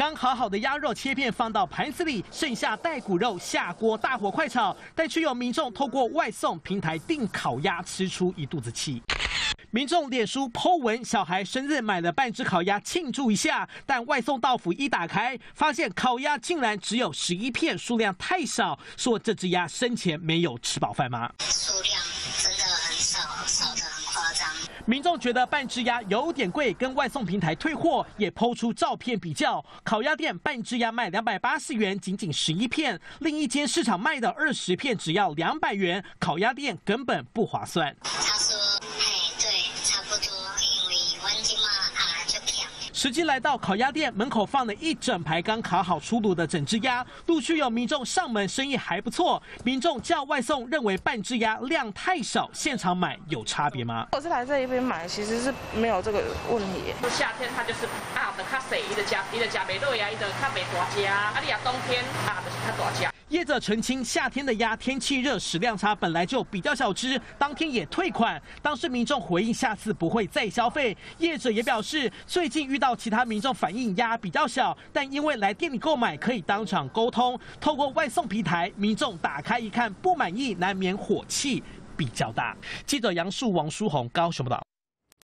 刚烤好的鸭肉切片放到盘子里，剩下带骨肉下锅大火快炒，但却有民众透过外送平台订烤鸭，吃出一肚子气。民众脸书 po 文，小孩生日买了半只烤鸭庆祝一下，但外送到府一打开，发现烤鸭竟然只有十一片，数量太少。说这只鸭生前没有吃饱饭吗？民众觉得半只鸭有点贵，跟外送平台退货，也抛出照片比较。烤鸭店半只鸭卖两百八十元，仅仅十一片；另一间市场卖的二十片只要两百元，烤鸭店根本不划算。实际来到烤鸭店门口，放了一整排刚烤好出炉的整只鸭，陆续有民众上门，生意还不错。民众叫外送，认为半只鸭量太少，现场买有差别吗？我是来这一边买，其实是没有这个问题。夏天它就是啊，的较细，伊就食，伊就食袂落呀，伊就较袂大只啊。啊，你啊冬天啊，就是较大只。业者澄清，夏天的鸭天气热，食量差，本来就比较小只，当天也退款。当事民众回应，下次不会再消费。业者也表示，最近遇到其他民众反映鸭比较小，但因为来店里购买可以当场沟通，透过外送平台，民众打开一看不满意，难免火气比较大。记者杨树、王书红高雄报道。